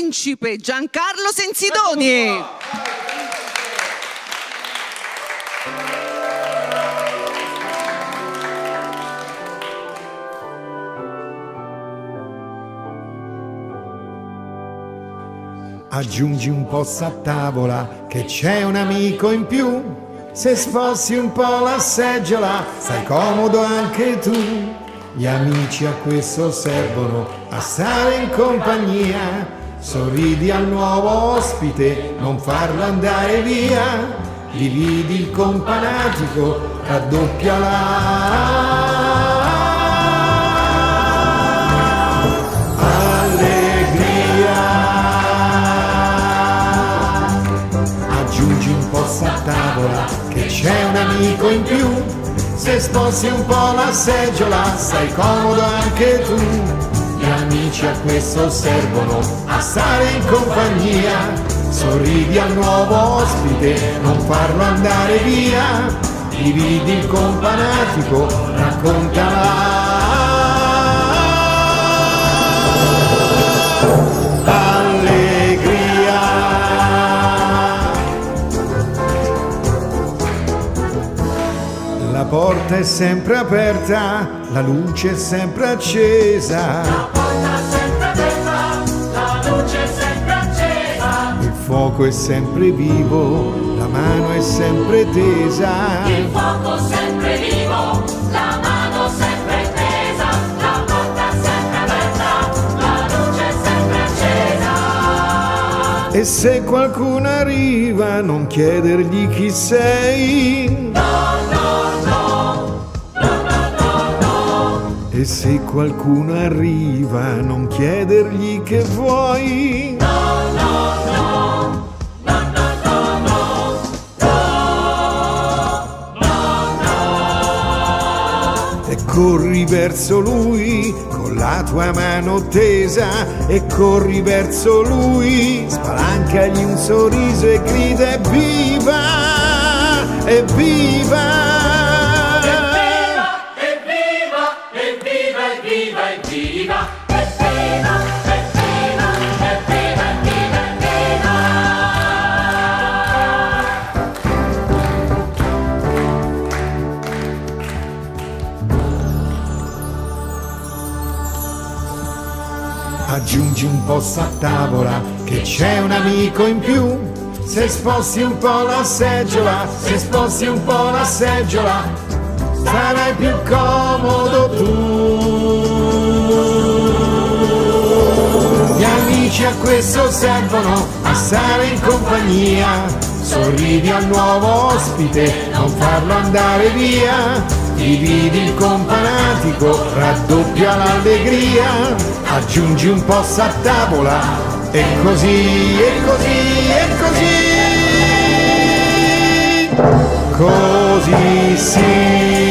principe Giancarlo Sensidoni. Aggiungi un po' a tavola che c'è un amico in più. Se sposti un po' la seggiola, stai comodo anche tu. Gli amici a questo servono a stare in compagnia. Sorridi al nuovo ospite, non farlo andare via. Dividi il companatico, raddoppia Aggiungi un po' a tavola che c'è un amico in più. Se sposti un po' la seggiola, stai comodo anche tu. Gli amici a questo servono a stare in compagnia. Sorridi al nuovo ospite, non farlo andare via. Dividi il companatico, raccontala. La porta è sempre aperta, la luce è sempre accesa. Il fuoco è sempre vivo, la mano è sempre tesa. Il fuoco sempre vivo, la mano sempre tesa, la porta sempre aperta, la luce sempre accesa. E se qualcuno arriva, non chiedergli chi sei. E se qualcuno arriva, non chiedergli che vuoi. E corri verso lui con la tua mano tesa e corri verso lui, spalancagli un sorriso e grida evviva. Evviva, Aggiungi un po' a tavola che c'è un amico in più. Se sposti un po' la seggiola, se sposti un po' la seggiola, sarai più comodo amici a questo servono a stare in compagnia. Sorridi al nuovo ospite, non farlo andare via. Dividi il companatico, raddoppia l'allegria, aggiungi un po' a tavola e così, e così, e così. Così sì.